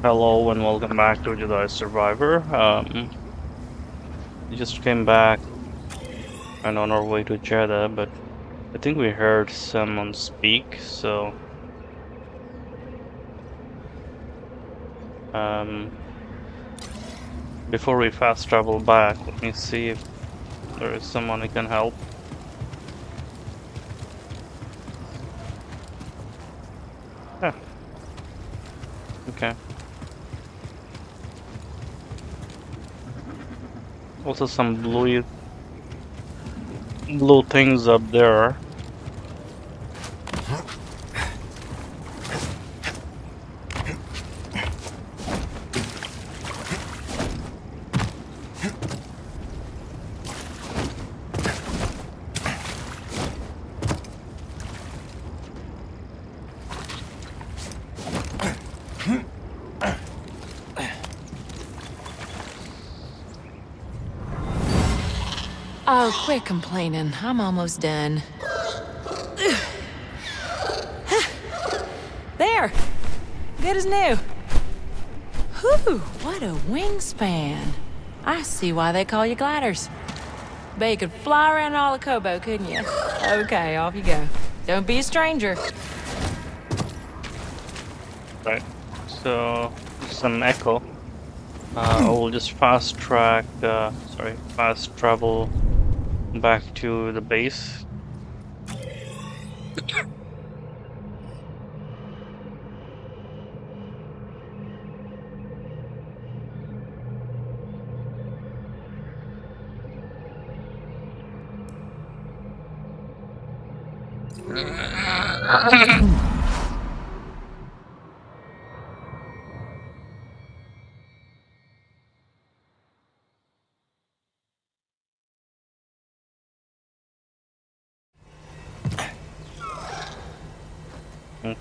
Hello and welcome back to Jedi Survivor. Um, we just came back and on our way to Jedha, but I think we heard someone speak, so... Um, before we fast travel back, let me see if there is someone who can help. Yeah. Okay. Also some blue blue things up there. Oh, quit complaining. I'm almost done. There! Good as new. Whew, what a wingspan. I see why they call you gliders. Bet you could fly around all of Koboh, couldn't you? Okay, off you go. Don't be a stranger. Right. So some echo. Uh, I will just fast track. Uh, sorry, fast travel back to the base.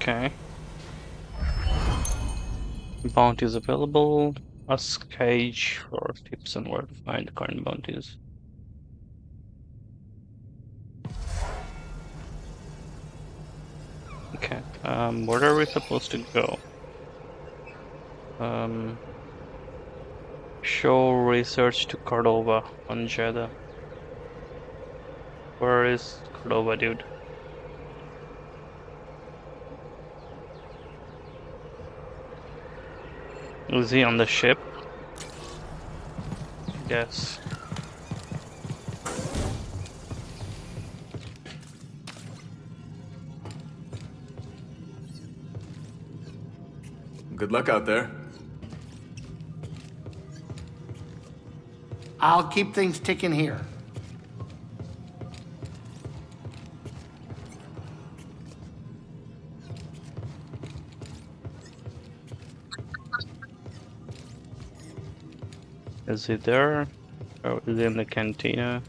Okay. Bounties available. Ask Caij for tips on where to find the current bounties. Okay, um, where are we supposed to go? Um, show research to Cordova on Jedha. Where is Cordova, dude? Was he on the ship? Yes. Good luck out there. I'll keep things ticking here. Is he there? Or is he in the cantina?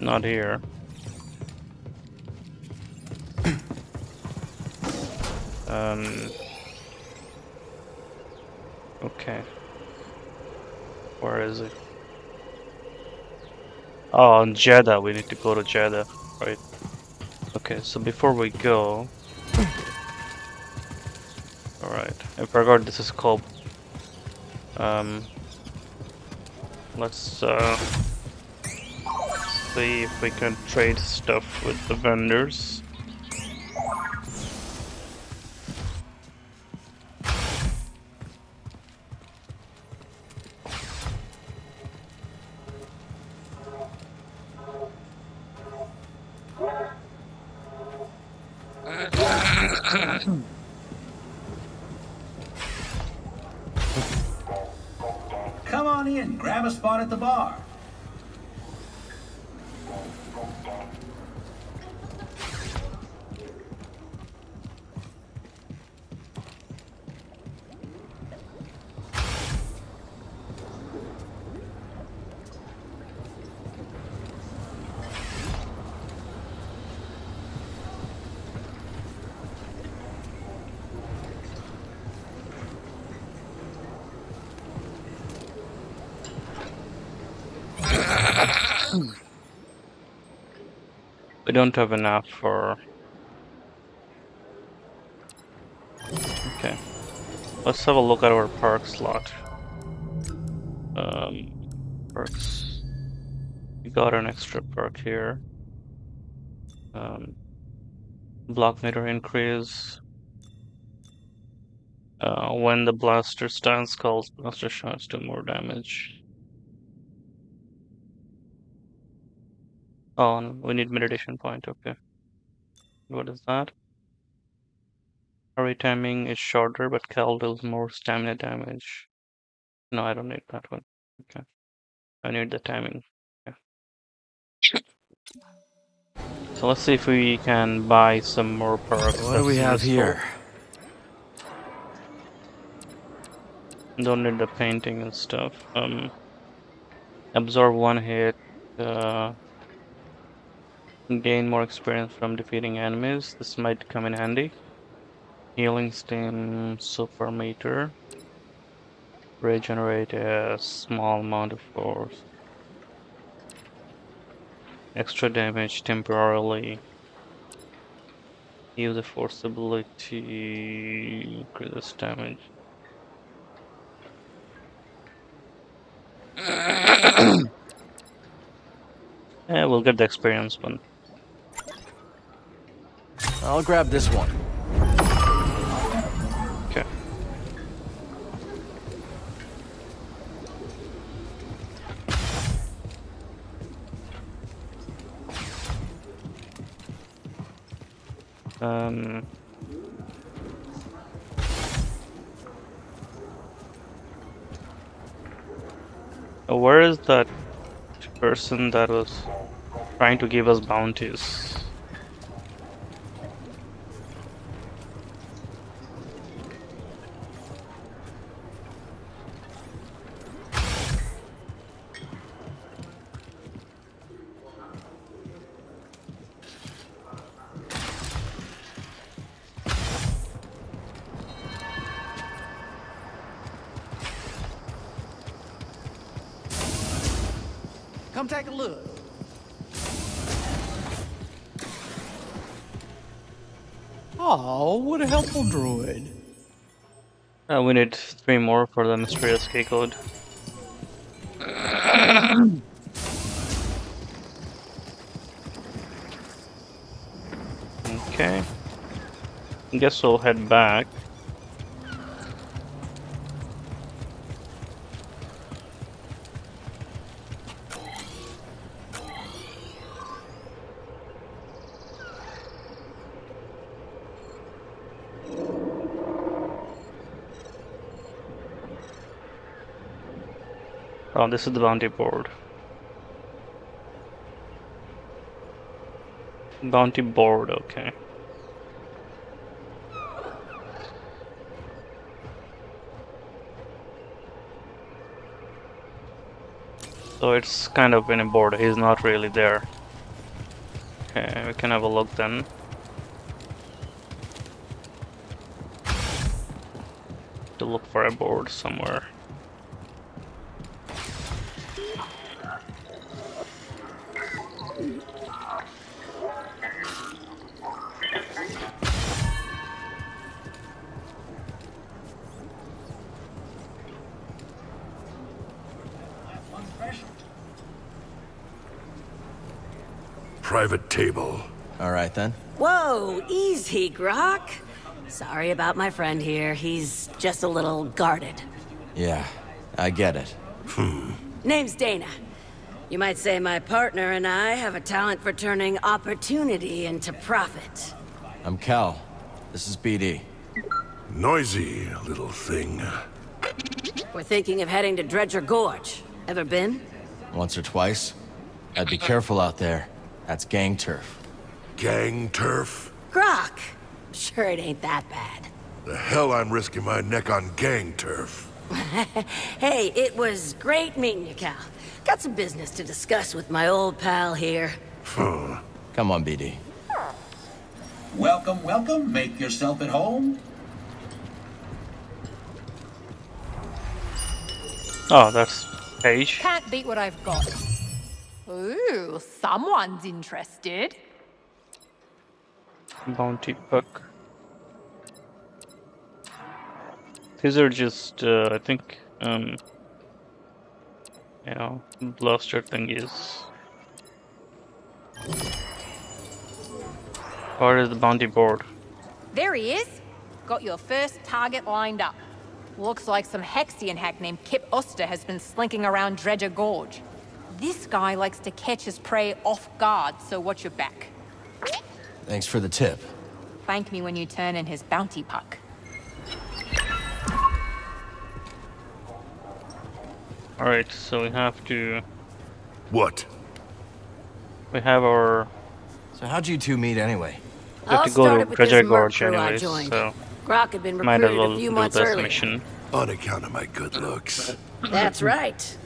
Not here. um. Okay. Where is it? Oh, on Jedha. We need to go to Jedha, right? Okay, so before we go. Alright, I forgot this is called um, let's uh, see if we can trade stuff with the vendors. We don't have enough for Okay. Let's have a look at our perk slot. Um, perks. We got an extra perk here. Um, block meter increase. Uh, when the blaster stands, calls blaster shots do more damage. Oh, we need meditation point. Okay. What is that? Parry timing is shorter, but Cal deals more stamina damage. No, I don't need that one. Okay. I need the timing. Okay. So let's see if we can buy some more perks. What do we have useful. here? Don't need the painting and stuff. Um, absorb one hit. Uh, gain more experience from defeating enemies. This might come in handy. Healing steam super meter. Regenerate a small amount of force. Extra damage temporarily. Use the force ability. Increase damage. Yeah, we'll get the experience one. I'll grab this one. Okay. Um. Where is that person that was trying to give us bounties? Come take a look. Oh, what a helpful droid. Uh, we need three more for the mysterious key code. okay. I Guess we'll head back. This is the bounty board. Bounty board, okay. So it's kind of in a board, he's not really there. Okay, we can have a look then. To look for a board somewhere. Whoa, easy, Grok. Sorry about my friend here. He's just a little guarded. Yeah, I get it. Hmm. Name's Dana. You might say my partner and I have a talent for turning opportunity into profit. I'm Cal. This is BD. Noisy little thing. We're thinking of heading to Dredger Gorge. Ever been? Once or twice. I'd be careful out there. That's gang turf. Gang turf? Grok! Sure it ain't that bad. The hell I'm risking my neck on gang turf. Hey, it was great meeting you, Cal. Got some business to discuss with my old pal here. Come on, BD. Welcome, welcome. Make yourself at home. Oh, that's Paige. Can't beat what I've got. Ooh, someone's interested. Bounty book. These are just, uh, I think, um, you know, blaster thingies. Or is the bounty board? There he is. Got your first target lined up. Looks like some Hexian hack named Kip Oster has been slinking around Dredger Gorge. This guy likes to catch his prey off guard, so watch your back. Thanks for the tip. Thank me when you turn in his bounty puck. Alright, so we have to, What? we have our, So how'd you two meet anyway? we have to go to started with this Treasure merc Gorge anyways, so Grok had been might as recruited well a few do months this earlier. mission. On account of my good looks. That's right.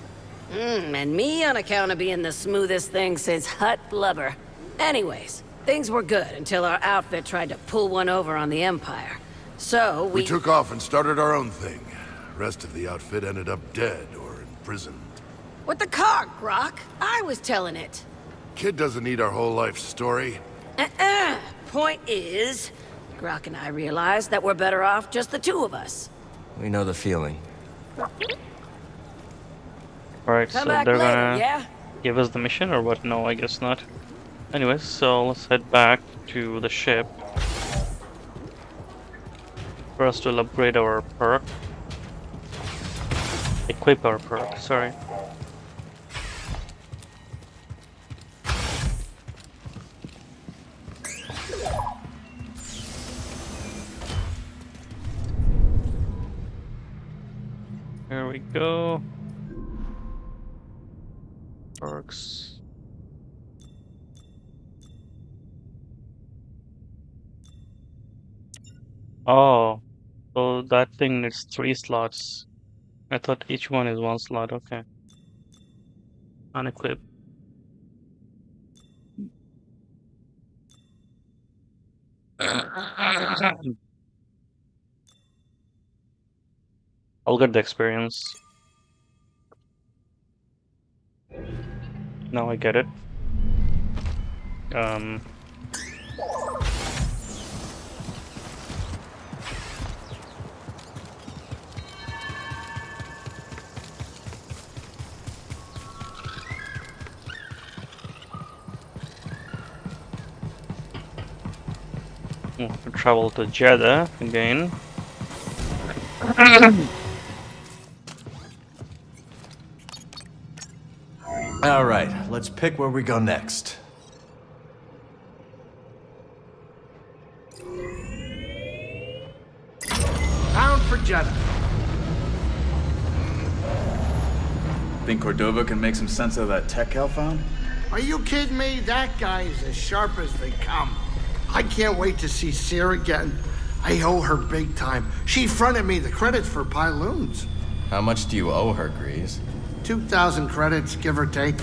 Mm, and me on account of being the smoothest thing since Hutt blubber. Anyways, things were good until our outfit tried to pull one over on the Empire. So we... We took off and started our own thing. Rest of the outfit ended up dead or imprisoned. What the car, Grok. I was telling it. Kid doesn't need our whole life story. Uh-uh. Point is, Grok and I realized that we're better off just the two of us. We know the feeling. Alright, so they're later, gonna yeah? give us the mission or what? No, I guess not. Anyways, so let's head back to the ship. First we'll upgrade our perk. Equip our perk, sorry. Here we go. Oh, so that thing needs three slots. I thought each one is one slot. Okay. Unequip. I'll get the experience. Now I get it. Um. Travel to Jedha again. All right, let's pick where we go next. Pound for Jedha. Think Cordova can make some sense of that tech Cal found? Are you kidding me? That guy is as sharp as they come. I can't wait to see Cere again. I owe her big time. She fronted me the credits for Pyloons. How much do you owe her, Greez? 2,000 credits, give or take.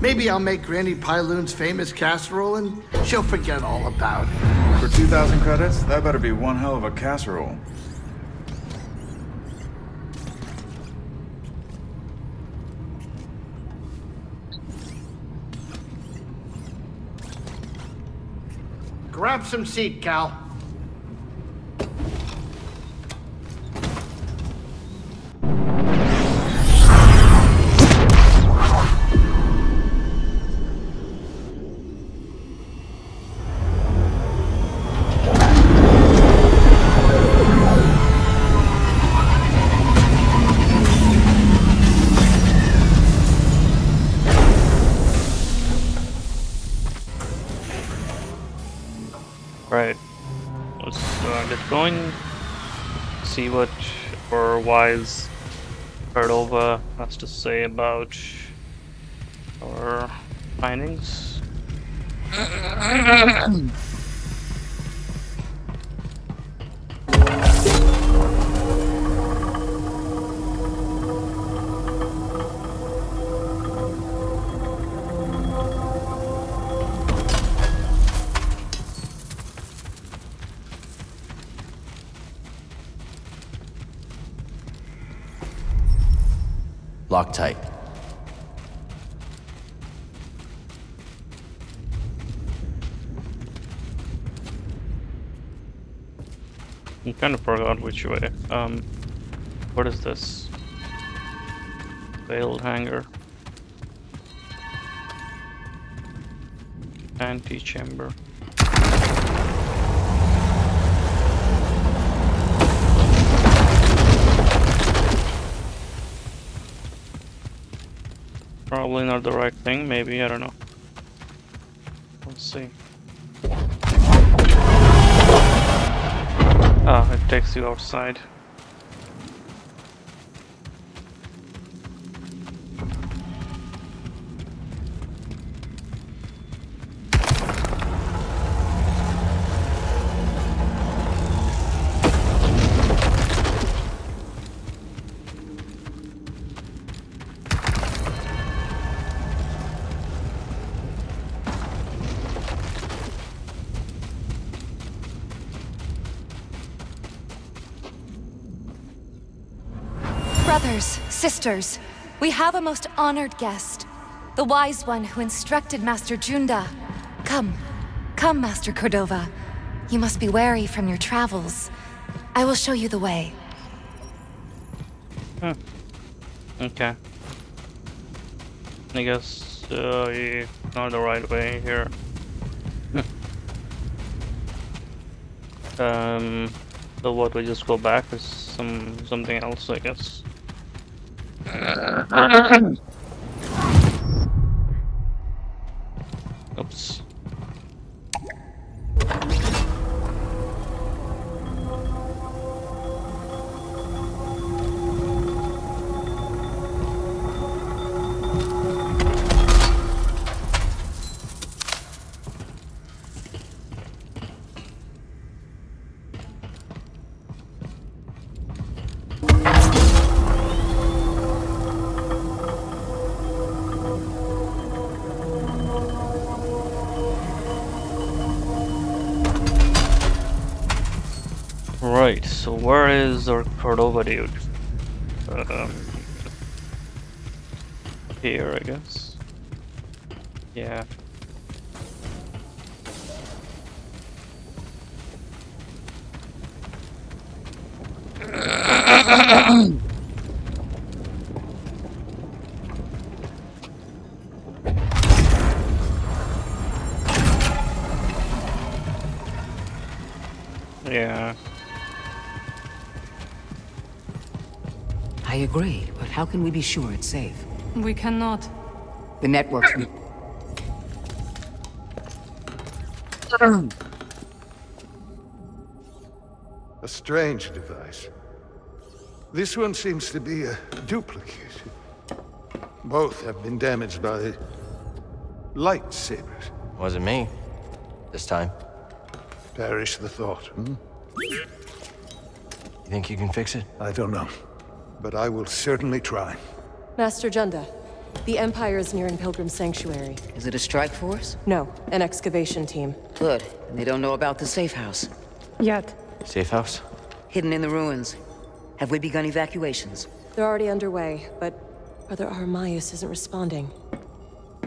Maybe I'll make Granny Pyloon's famous casserole and she'll forget all about it. For 2,000 credits, that better be one hell of a casserole. Some seat, Cal. Wise Cordova has to say about our findings. Loctite. I kind of forgot which way. Um, What is this? Veiled hanger. Anti-chamber. Probably not the right thing, maybe, I don't know. Let's see. Ah, it takes you outside. Sisters, we have a most honored guest. The wise one who instructed Master Junda. Come, come, Master Cordova. You must be wary from your travels. I will show you the way. Hmm. Okay. I guess uh, not the right way here. um, so what? We just go back or some something else? I guess. Oops. Right, so where our Cordova dude? Um, here, I guess. Yeah. How can we be sure it's safe? We cannot. The networks we... A strange device. This one seems to be a duplicate. Both have been damaged by the lightsabers. Wasn't me. This time. Perish the thought, hmm? You think you can fix it? I don't know. But I will certainly try. Master Junda, the Empire is nearing Pilgrim Sanctuary. Is it a strike force? No, an excavation team. Good. And they don't know about the safe house. Yet. Safe house? Hidden in the ruins. Have we begun evacuations? They're already underway, but Brother Armias isn't responding.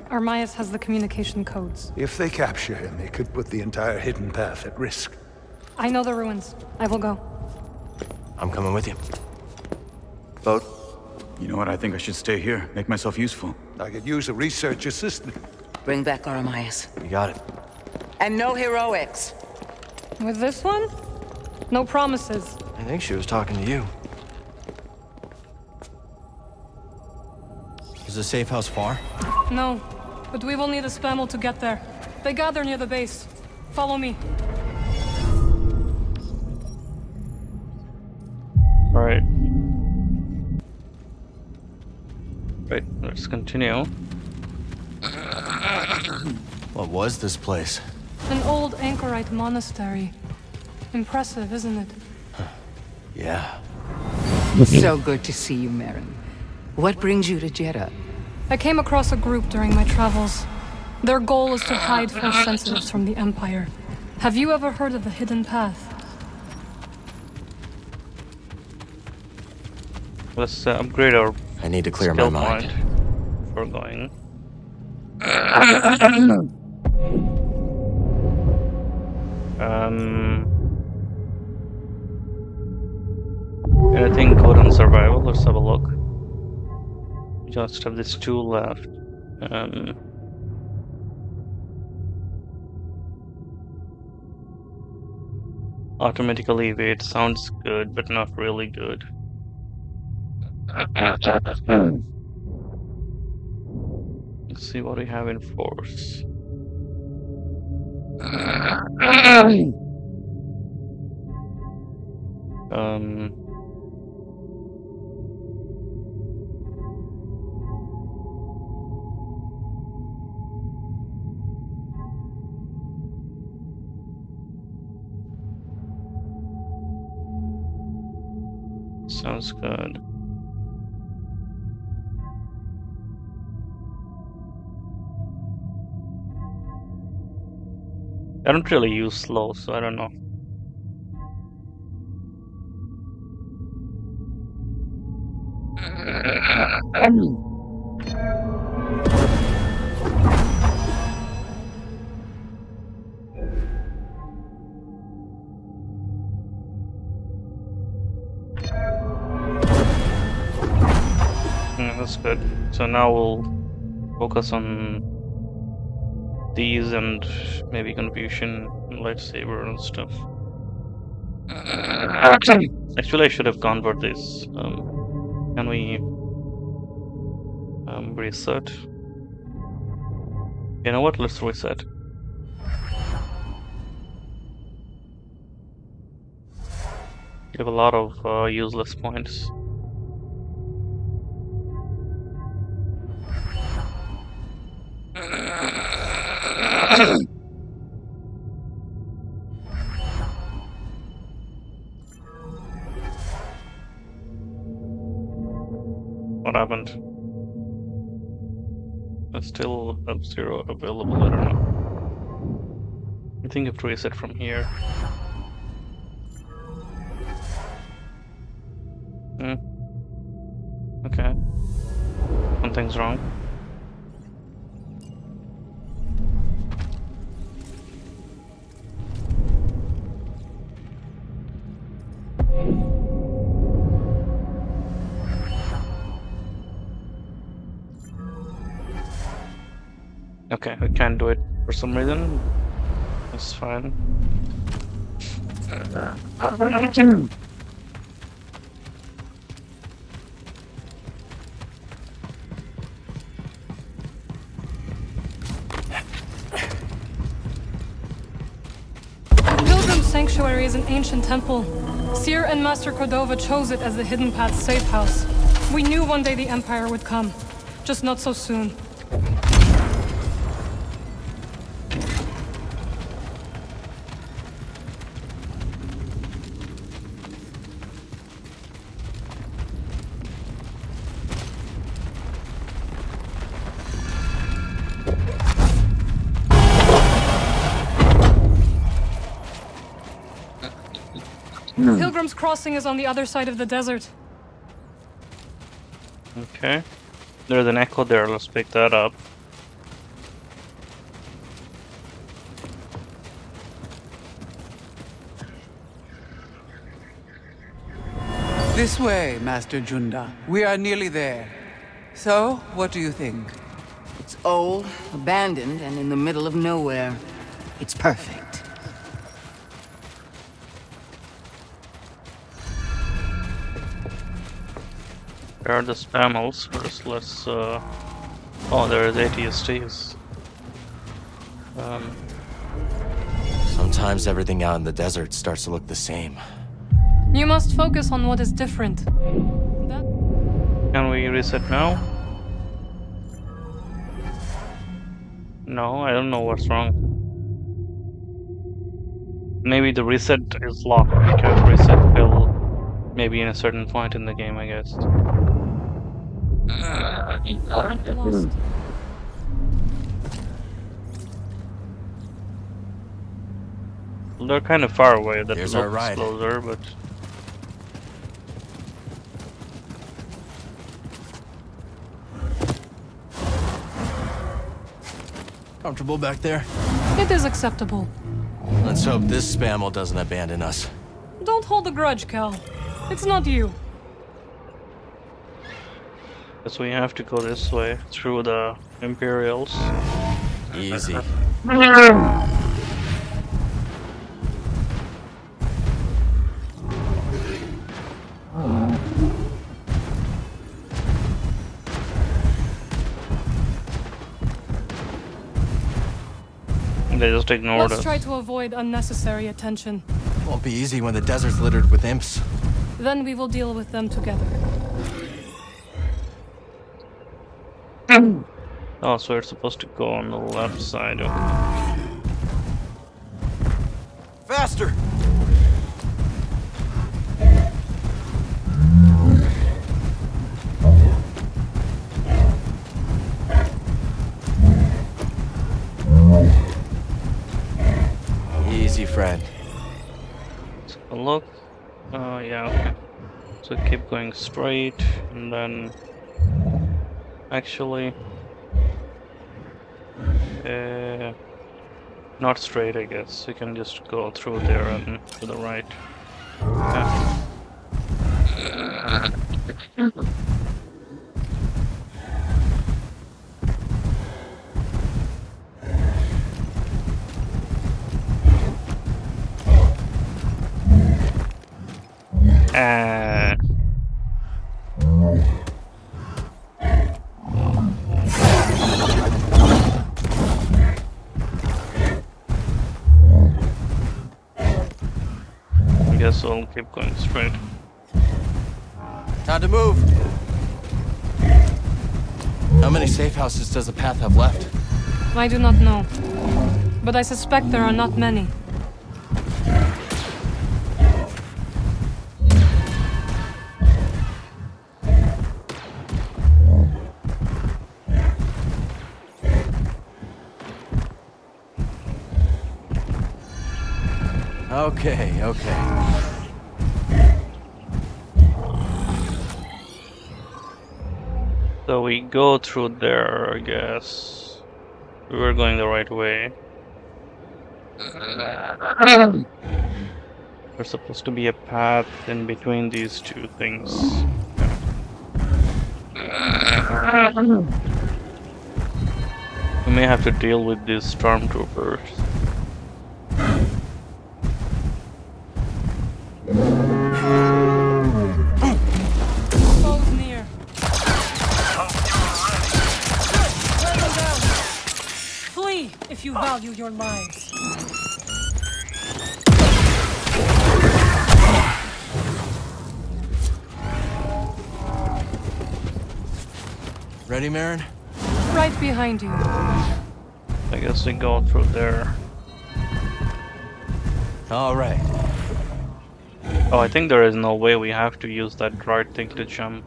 Armias has the communication codes. If they capture him, they could put the entire hidden path at risk. I know the ruins. I will go. I'm coming with you. Vote. You know what? I think I should stay here. Make myself useful. I could use a research assistant. Bring back Aramias. You got it. And no heroics. With this one? No promises. I think she was talking to you. Is the safe house far? No, but we will need a spamel to get there. They gather near the base. Follow me. Let's continue. What was this place? An old anchorite monastery. Impressive, isn't it? Yeah. so good to see you, Merrin. What brings you to Jedha? I came across a group during my travels. Their goal is to hide force sensitives from the Empire. Have you ever heard of the Hidden Path? Let's uh, upgrade our I need to clear my skill mind. Before going. um. Anything good on survival? Let's have a look. We just have these two left. Um, automatically evade sounds good, but not really good. Let's see what we have in force. Um. Sounds good. I don't really use slow, so I don't know. Yeah, mm, that's good. So now we'll focus on these and maybe confusion lightsaber and stuff. Actually, I should have gone for this. Um, can we um, reset? You know what? Let's reset. You have a lot of uh, useless points. what happened? It's still up zero available, I don't know. I think I have to reset from here. Hmm. Okay. Something's wrong. Some reason. That's fine. Pilgrim Sanctuary is an ancient temple. Cere and Master Cordova chose it as the Hidden Path safe house. We knew one day the Empire would come, just not so soon. Mm. Pilgrim's Crossing is on the other side of the desert. Okay. There's an echo there, let's pick that up. This way, Master Junda. We are nearly there. So, what do you think? It's old, abandoned, and in the middle of nowhere. It's perfect. Where are the spamels? First, let's. Uh... Oh, there is ATSTs. Um, Sometimes everything out in the desert starts to look the same. You must focus on what is different. can we reset now? No, I don't know what's wrong. Maybe the reset is locked. We can't reset till maybe in a certain point in the game, I guess. Lost. They're kind of far away. That Here's our ride. closer, but Comfortable back there? It is acceptable. Let's hope this spamel doesn't abandon us. Don't hold a grudge, Cal. It's not you. Guess we have to go this way through the Imperials. Easy. They just ignored Let's us. try to avoid unnecessary attention. Won't be easy when the desert's littered with imps. Then we will deal with them together. Oh, so we're supposed to go on the left side. Okay. Faster! Easy, friend. A look. Oh, yeah, okay. So keep going straight, and then... Actually... Uh, not straight, I guess. You can just go through there and to the right. Okay. Uh, I guess I'll keep going straight. Time to move. How many safe houses does the path have left? I do not know. But I suspect there are not many. Okay, okay. We go through there, I guess. We were going the right way. There's supposed to be a path in between these two things. We may have to deal with these stormtroopers. Foes if you value your lives. Ready, Merrin? Right behind you. I guess we go through there. All right. Oh, I think there is no way we have to use that right thing to jump.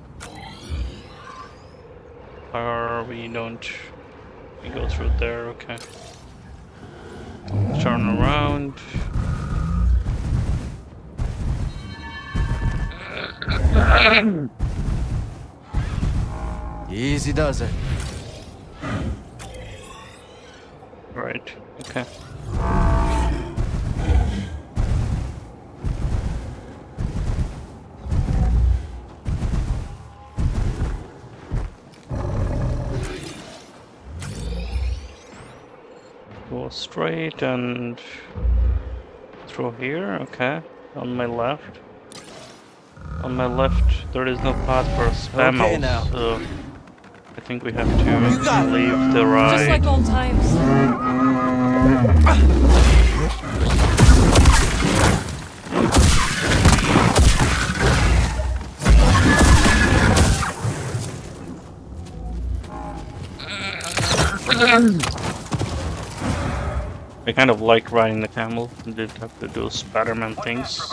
Or we don't. We go through there, okay. Turn around. Easy does it. Right, okay. Go straight and through here, okay. On my left. On my left, there is no path for spam Okay out, now. so I think we have to leave the right. Just like old times. I kind of like riding the camel. You did have to do Spider-Man things.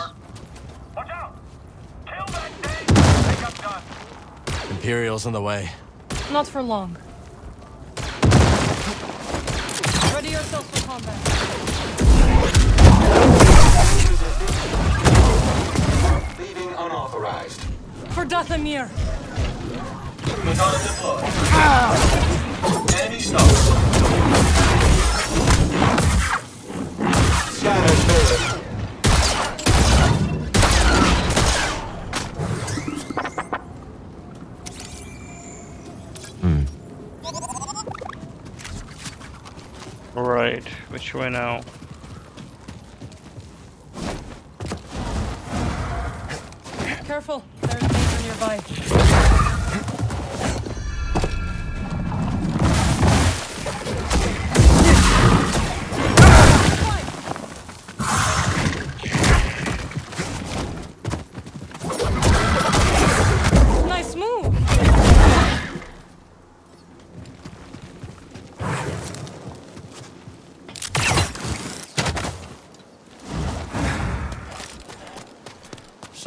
Imperial's in the way. Not for long. Ready yourselves for combat. Leaving unauthorized. For Dathomir. Madonna deployed. Enemy stopped. Hmm. Right, which way now? Careful, there's a nearby.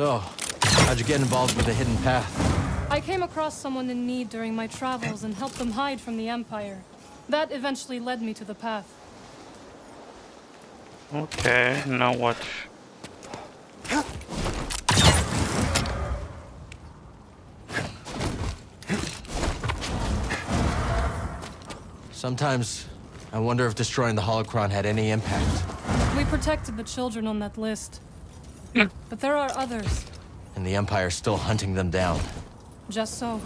So, how'd you get involved with the hidden path? I came across someone in need during my travels and helped them hide from the Empire. That eventually led me to the path. Okay, now what? Sometimes, I wonder if destroying the holocron had any impact. We protected the children on that list. But there are others. And the Empire's still hunting them down. Just so.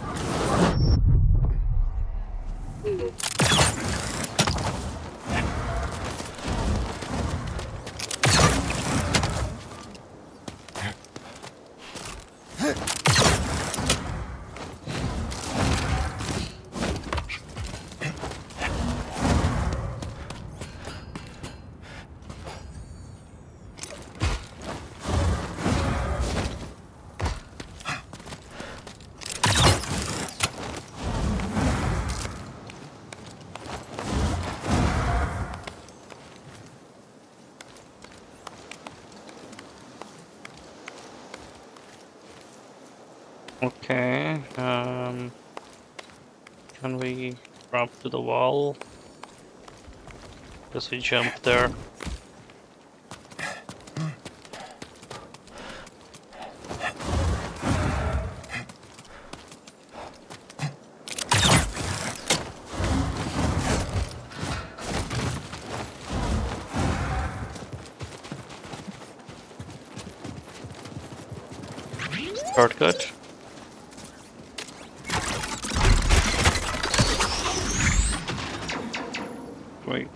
To the wall? Because he jump there? Shortcut. Great.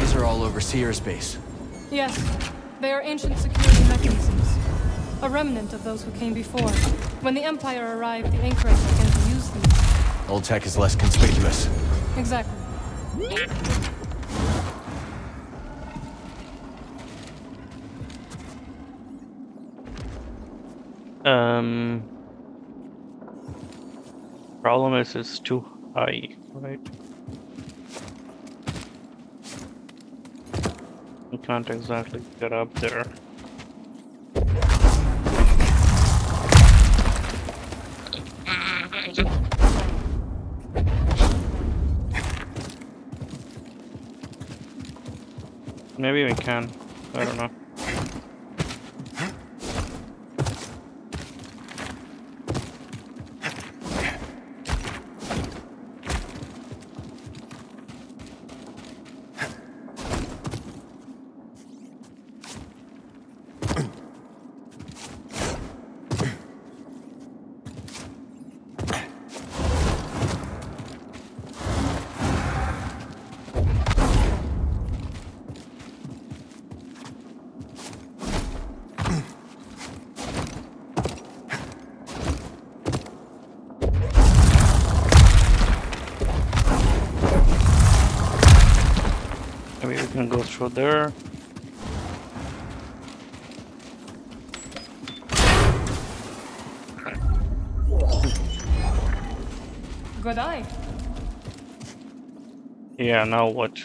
These are all Overseer's base. Yes, they are ancient security mechanisms. A remnant of those who came before. When the Empire arrived, the Anchorites began to use them. Old tech is less conspicuous. Exactly. Um... Problem is it's too high, right? You can't exactly get up there. Maybe we can. I don't know. Go there. Good eye. Yeah, now what?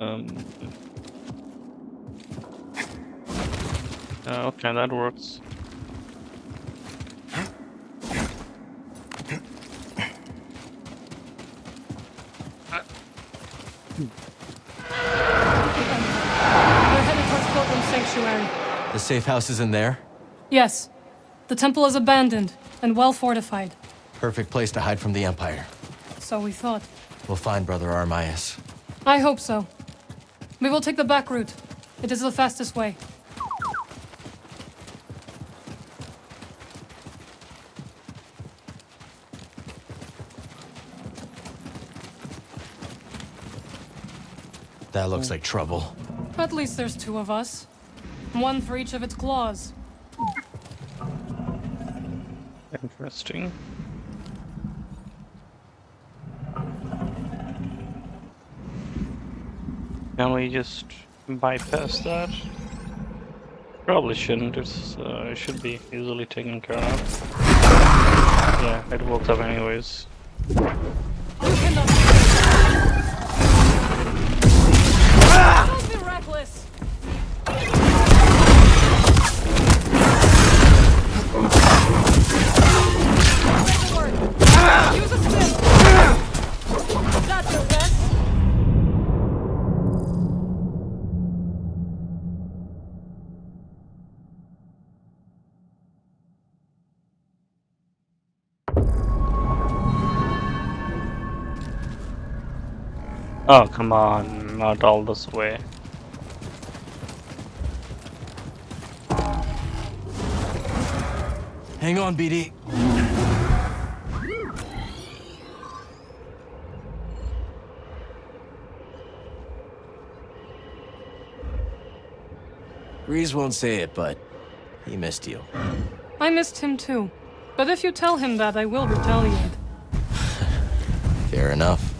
Um. uh, okay, that works. We're headed towards Pilgrim Sanctuary. The safe house is in there? Yes. The temple is abandoned and well fortified. Perfect place to hide from the Empire. So we thought. We'll find Brother Armias. I hope so. We will take the back route. It is the fastest way. That looks like trouble. At least there's two of us. One for each of its claws. Interesting. Can we just bypass that? Probably shouldn't. It's uh, it should be easily taken care of. Yeah, it woke up anyways. Oh come on, not all this way. Hang on, BD. Greez won't say it, but he missed you. I missed him too. But if you tell him that, I will retaliate. Fair enough.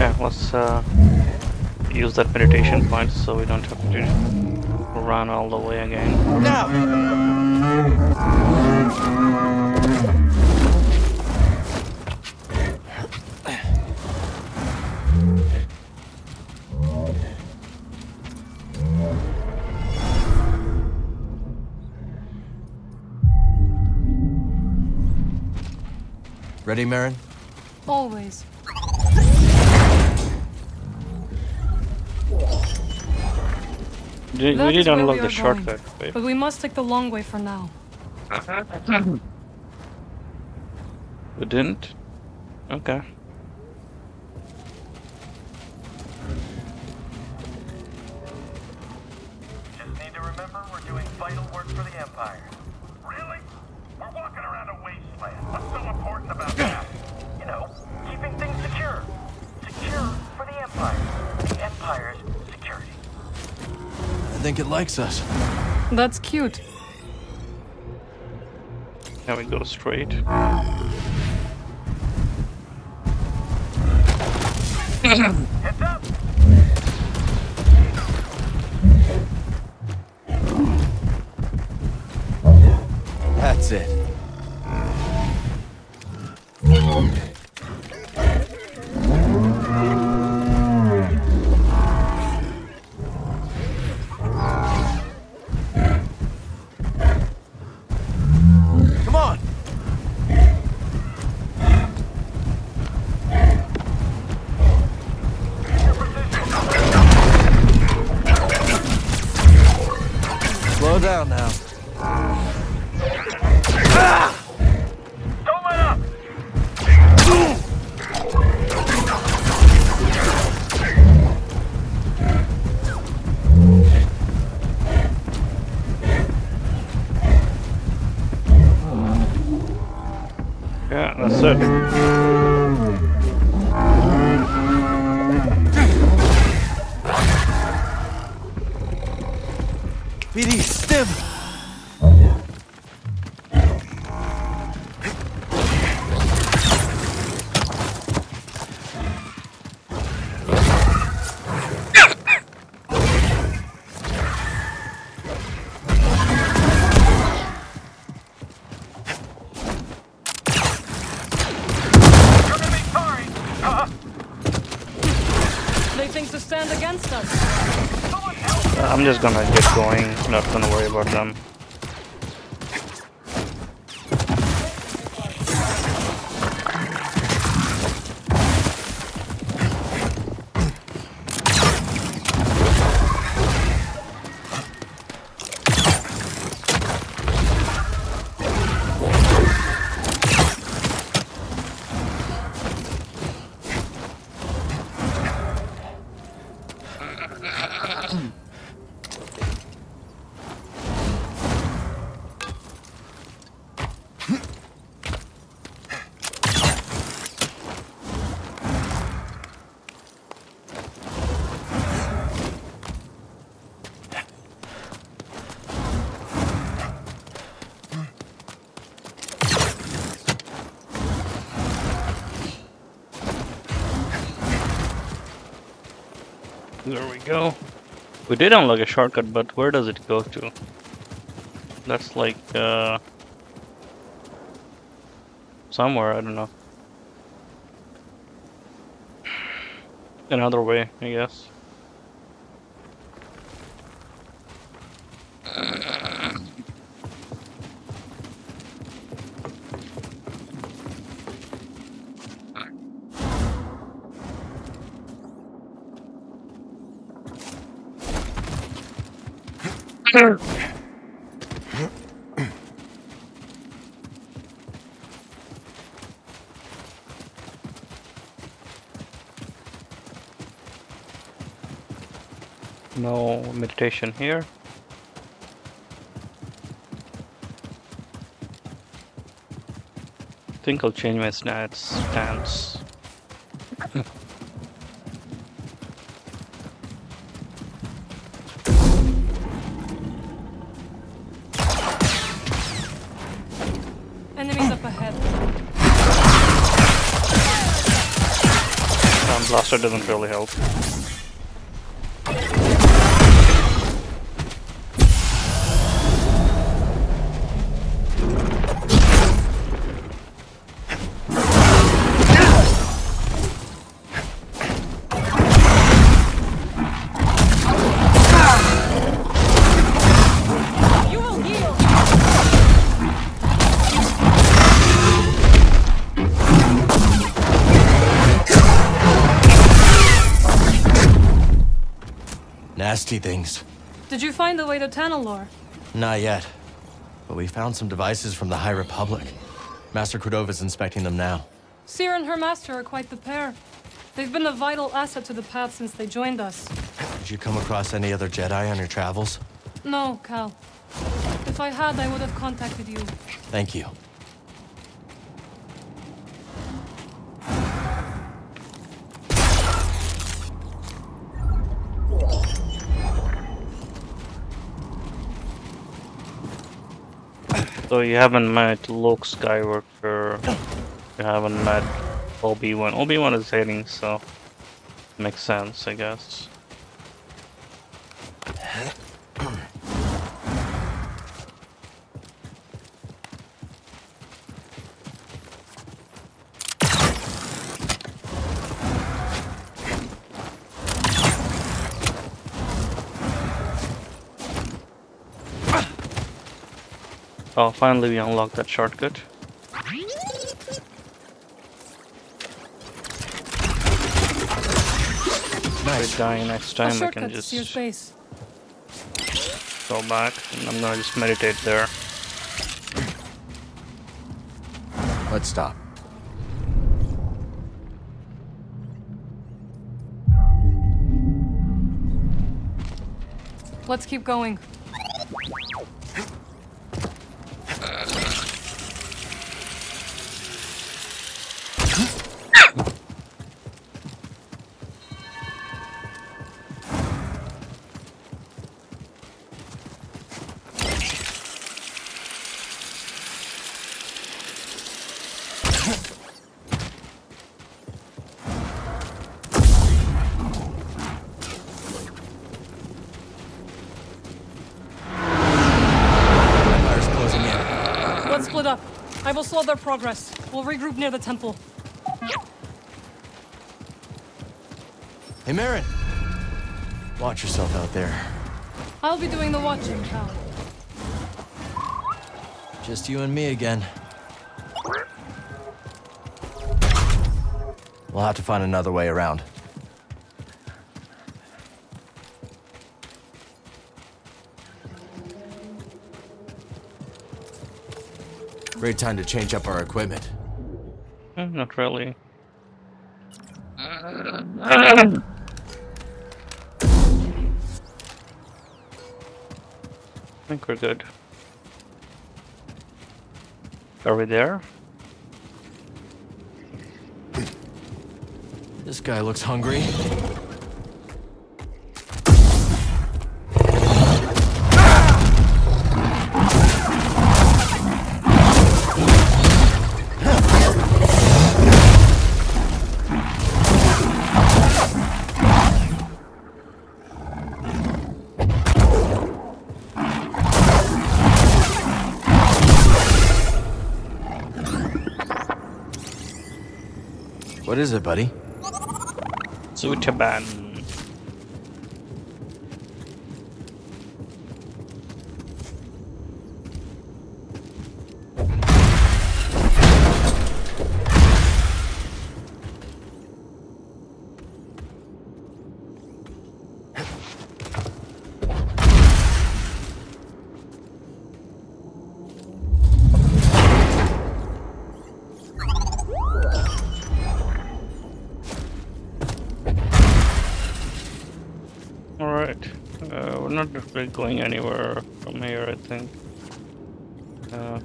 Yeah, let's uh, use that meditation point so we don't have to run all the way again. Ready, Merrin? Always. Did, we is did where unlock we the are shortcut, going. But we must take the long way for now. Uh-huh. We didn't? Okay. Likes us. That's cute. Can we go straight? Heads up! Just gonna go. We did unlock a shortcut, but where does it go to? That's like, uh... Somewhere, I don't know. Another way, I guess. No meditation here. I think I'll change my stats stance. Blaster doesn't really help. Nasty things. Did you find the way to Tanalor? Not yet. But we found some devices from the High Republic. Master Cordova's inspecting them now. Cere and her master are quite the pair. They've been a vital asset to the path since they joined us. Did you come across any other Jedi on your travels? No, Cal. If I had, I would have contacted you. Thank you. So you haven't met Luke Skywalker. You haven't met Obi-Wan. Obi-Wan is hating, so makes sense, I guess. Oh, finally we unlocked that shortcut. Nice. dying next time, I can to just Seer's base. go back and I'm gonna just meditate there. Let's stop. Let's keep going. Slow their progress. We'll regroup near the temple. Hey, Merrin. Watch yourself out there. I'll be doing the watching, Cal. Just you and me again. We'll have to find another way around. Great time to change up our equipment. Eh, not really. I think we're good. Are we there? This guy looks hungry. What is it, buddy? Zutaban. Really going anywhere from here, I think. Uh,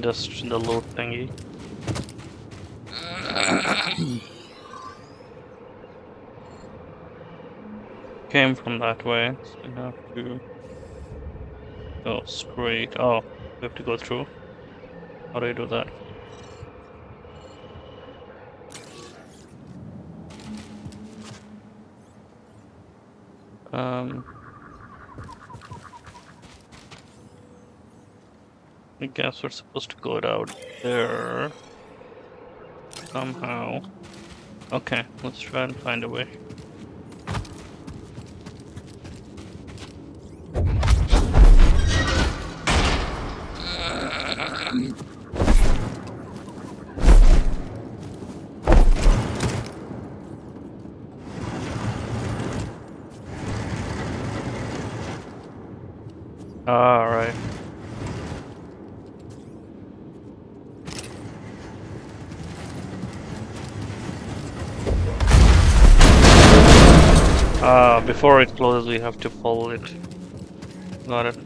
just the loot thingy. Came from that way, so we have to go straight. Oh, we have to go through. How do I do that? Um, I guess we're supposed to go out there somehow. Okay, let's try and find a way. Before it closes, we have to follow it. Got it.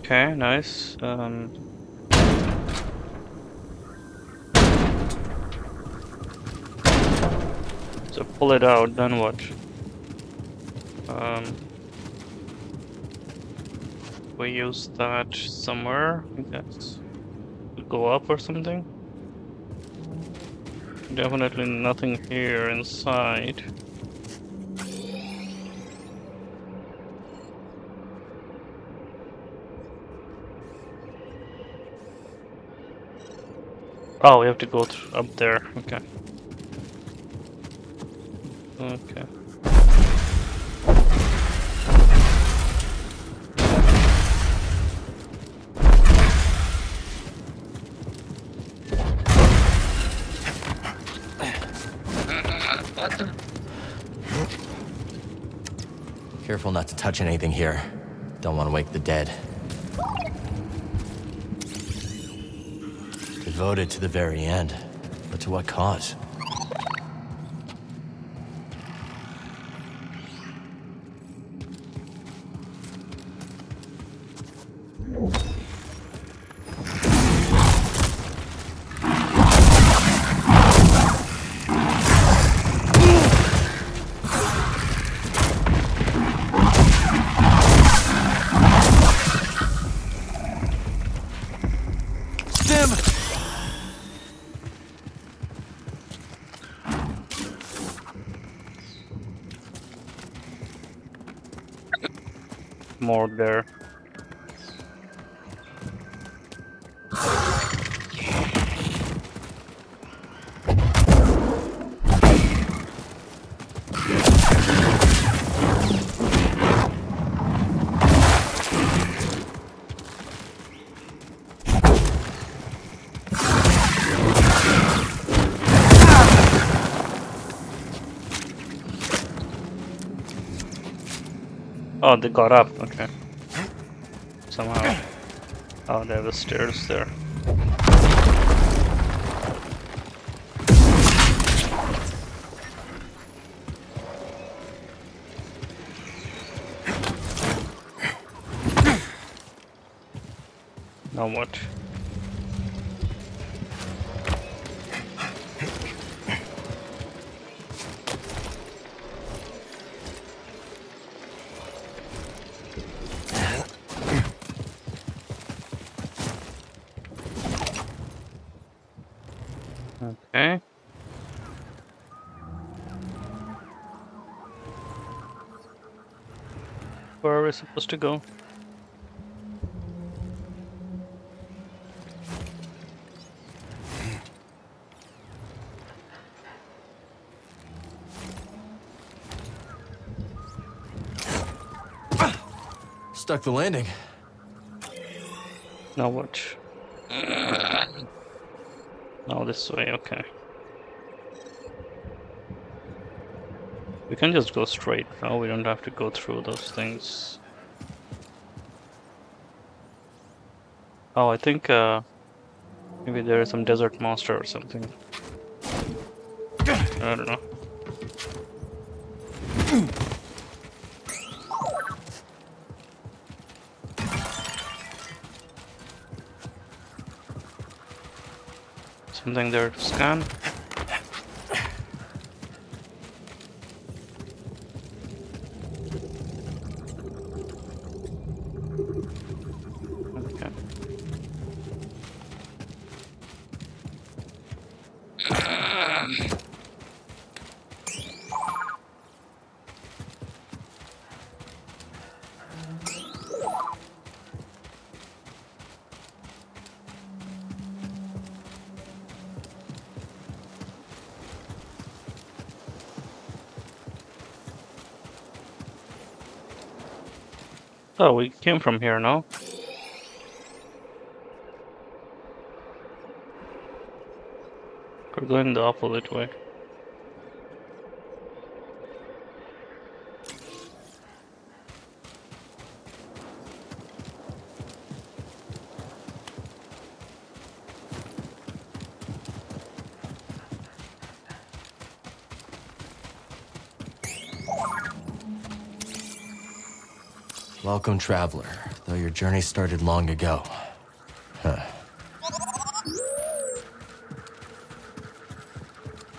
Okay, nice. Um, so pull it out, then what? Um, we use that somewhere, I guess. Go up or something? Definitely nothing here inside. Oh, we have to go up there. Okay. Okay. Careful not to touch anything here. Don't want to wake the dead. Devoted to the very end. But to what cause? Oh, they got up. Okay. Somehow. Oh, there were stairs there. Now what? Okay. Where are we supposed to go? Stuck the landing. Now watch. Now this way, okay. We can just go straight now, we don't have to go through those things. Oh, I think uh, maybe there is some desert monster or something. I don't know. Something there to scan. Oh, we came from here, no? We're going the opposite way. Welcome, traveler. Though your journey started long ago. Huh.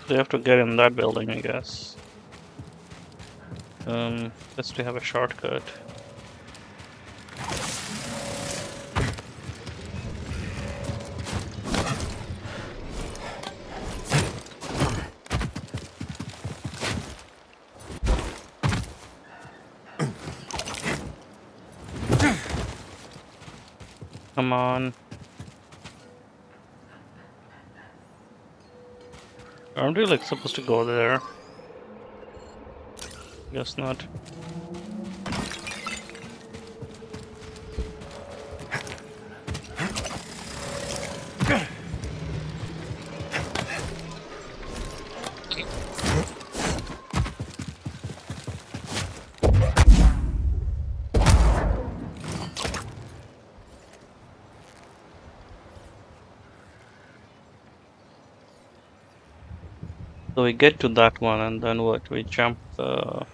They have to get in that building, I guess. Um, let's to have a shortcut. Come on. Aren't we like supposed to go there? Guess not. We get to that one and then what? We jump uh,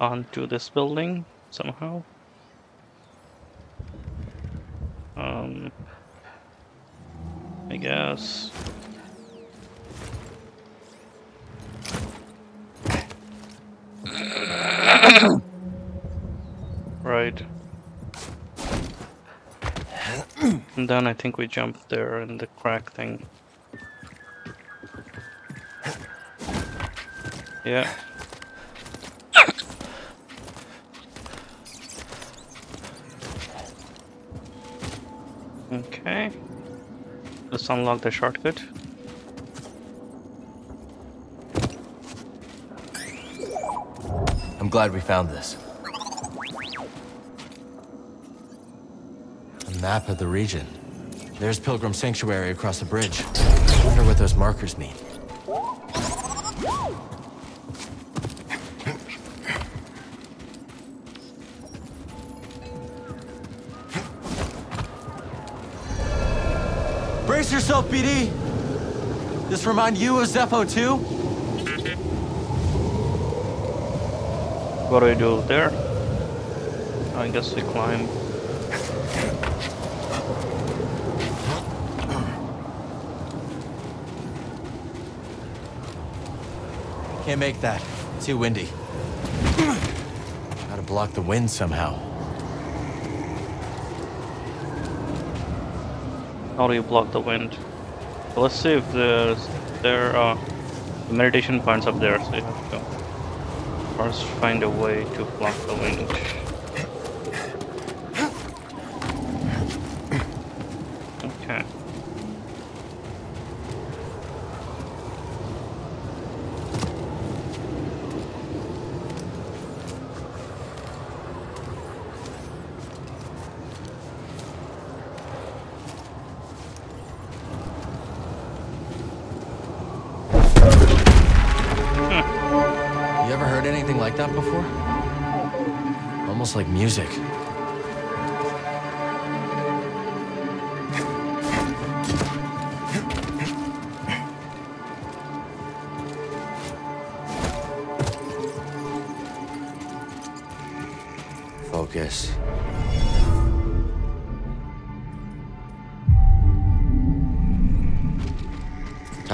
onto this building somehow. Um, I guess. right. And then I think we jump there in the crack thing. Yeah. Okay. Let's unlock the shortcut. I'm glad we found this. A map of the region. There's Pilgrim Sanctuary across the bridge. I wonder what those markers mean. Yourself, BD! This remind you of Zeffo too? What do we do there? I guess we climb. Can't make that. Too windy. Gotta block the wind somehow. How do you block the wind? Let's see if there's there are meditation points up there. So you have to first find a way to block the wind.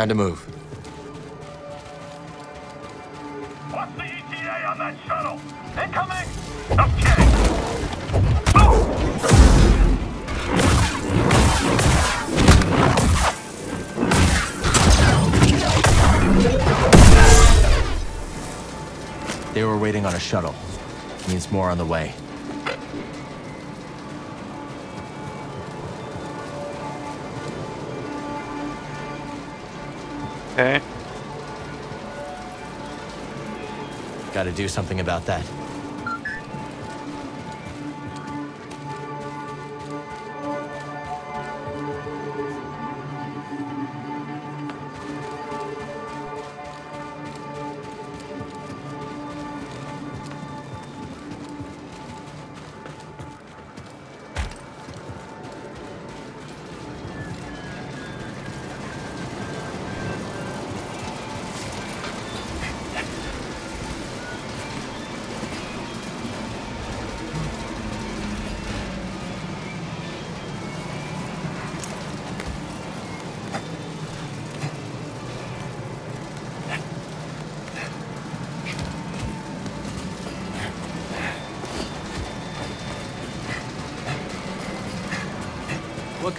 Time to move. What's the ETA on that shuttle? Incoming! They were waiting on a shuttle. Means more on the way. Okay. Gotta do something about that.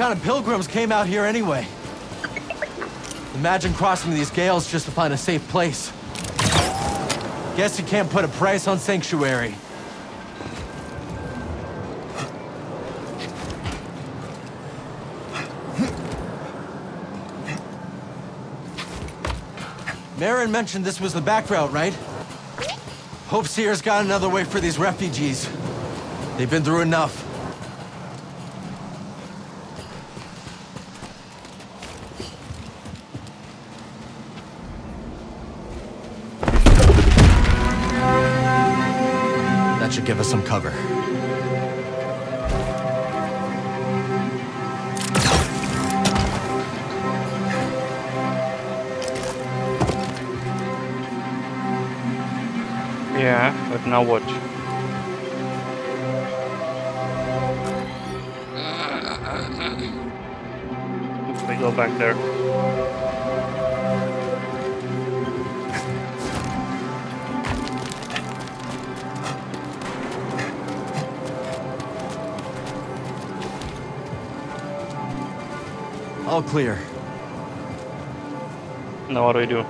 Kind of pilgrims came out here anyway? Imagine crossing these gales just to find a safe place. Guess you can't put a price on Sanctuary. Merrin mentioned this was the back route, right? Hope Cere's got another way for these refugees. They've been through enough. Give us some cover. Yeah, but now what? We go back there. All clear. Now what do we do?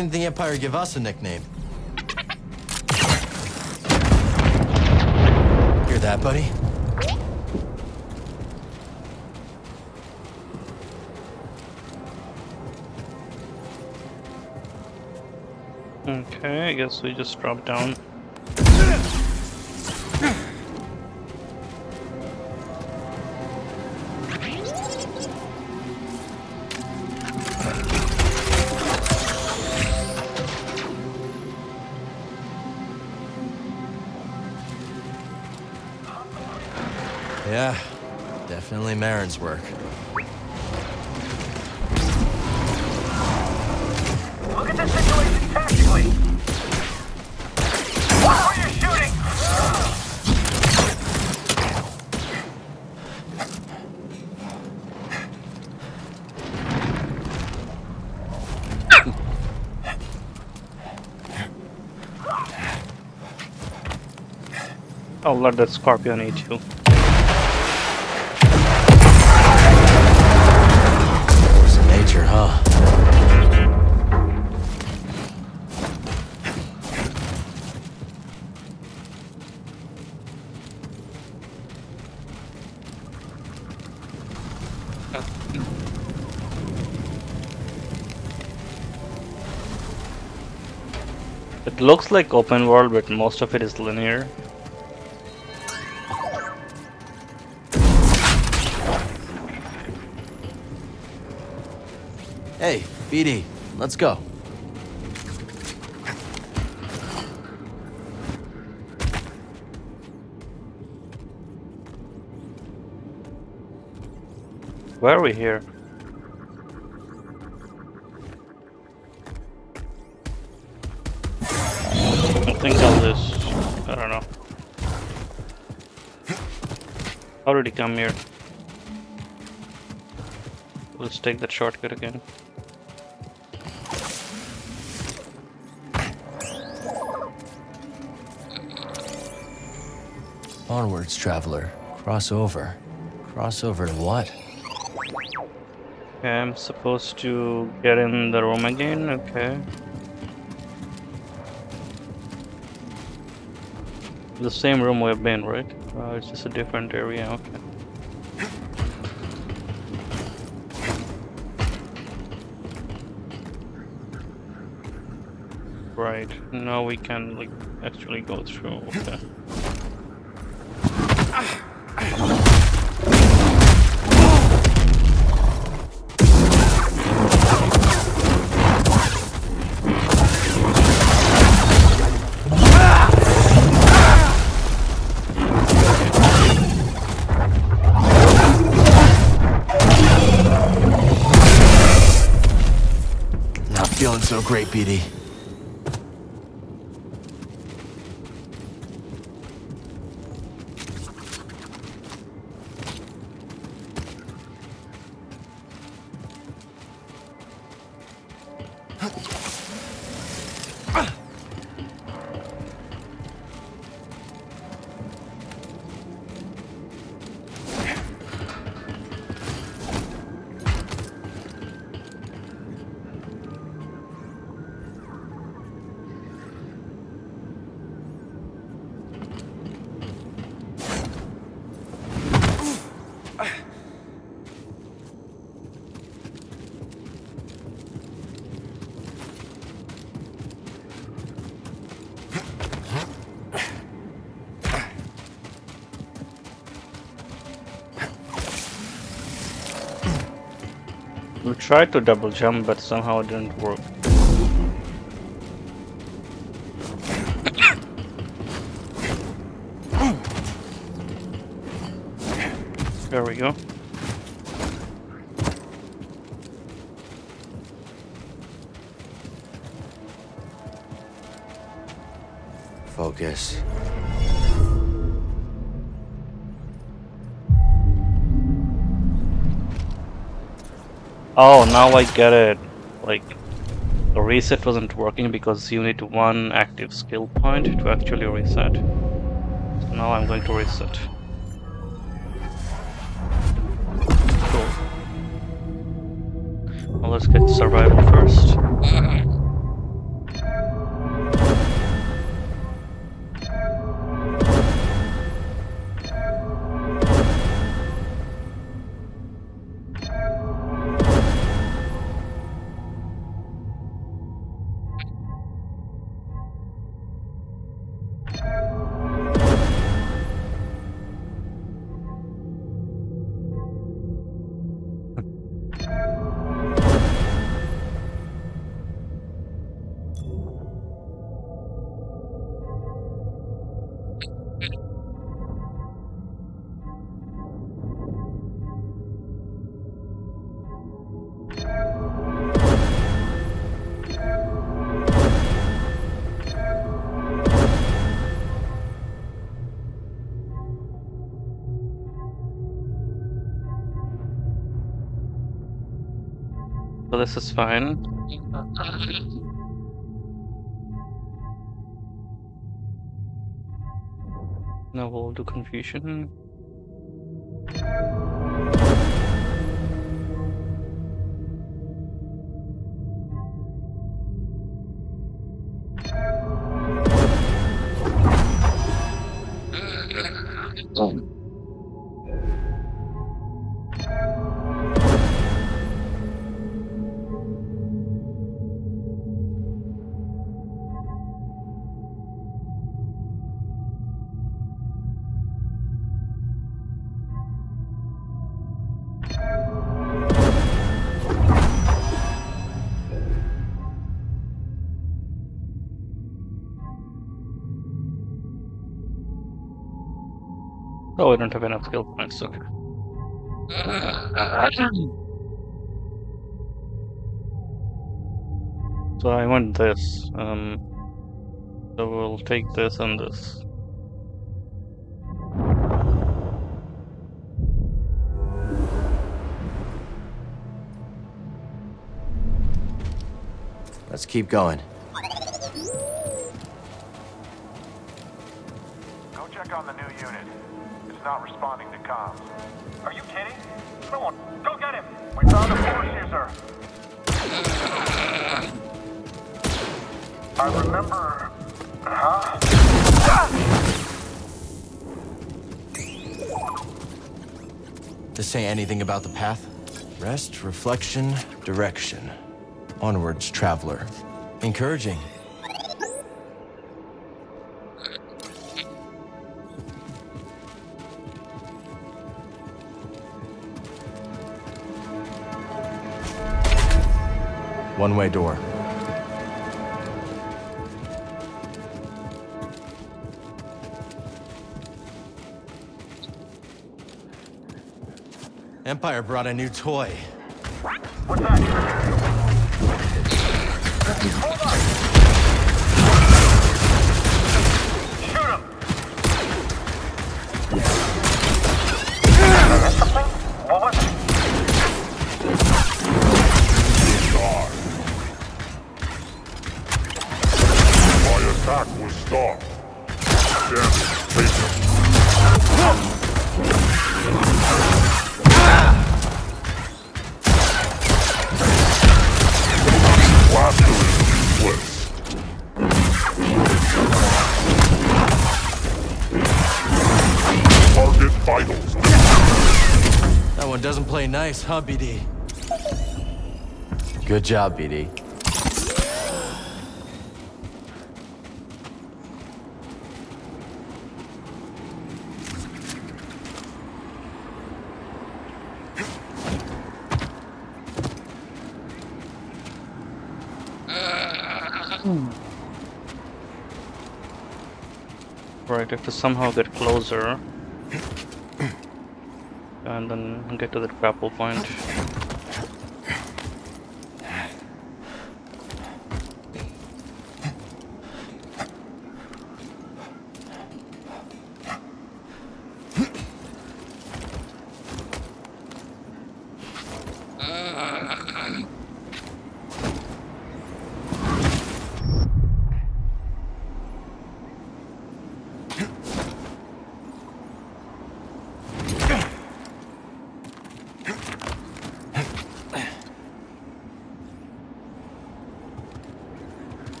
Didn't the Empire give us a nickname? Hear that, buddy? Okay, I guess we just drop down. Definitely work. Look at the situation tactically. What were you shooting? I'll let that scorpion eat you. It looks like open world, but most of it is linear. Hey, BD, let's go. Where are we here? How did he come here? Let's take that shortcut again. Onwards, traveler. Cross over. Cross over to what? Okay, I'm supposed to get in the room again, okay. The same room we've been, right? Uh, it's just a different area, okay. Right, now we can like actually go through, okay. Great, BD. Tried to double jump, but somehow it didn't work. Oh, now I get it. Like, the reset wasn't working because you need one active skill point to actually reset. So now I'm going to reset. So this is fine. Now we'll do confusion. We don't have enough skill points, okay. So I want this. Um, so we'll take this and this. Let's keep going. This say anything about the path? Rest, reflection, direction. Onwards, traveler. Encouraging. One-way door. Empire brought a new toy. What's that? Shoot nice, huh, BD? Good job, BD. Right, I have to somehow get closer. And then get to the grapple point.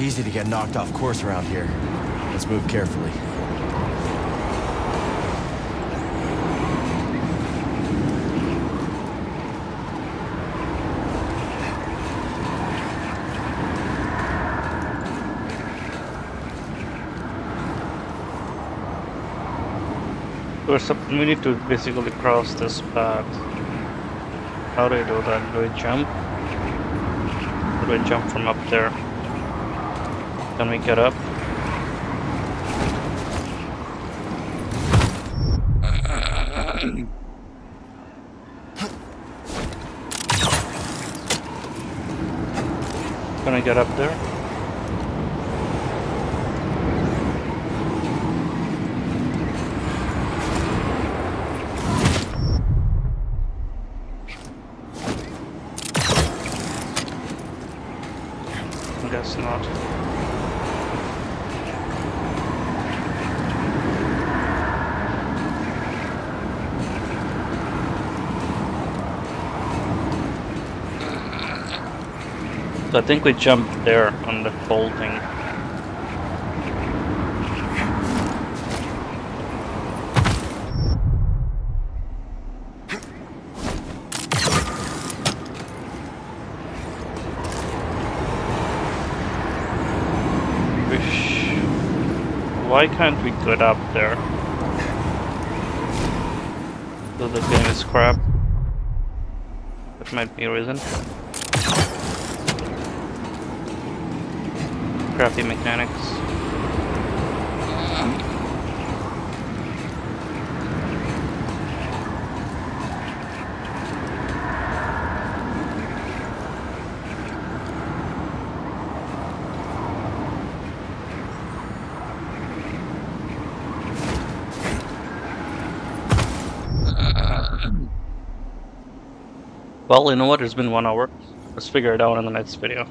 Easy to get knocked off course around here. Let's move carefully. Sup- we need to basically cross this path. How do I do that? Do I jump? Do I jump from up there? Can we get up? Can I get up there? Guess not. So I think we jumped there on the folding. Why can't we get up there? So the game is crap. That might be a reason. Crappy mechanics. Well, you know what? It's been one hour. Let's figure it out in the next video.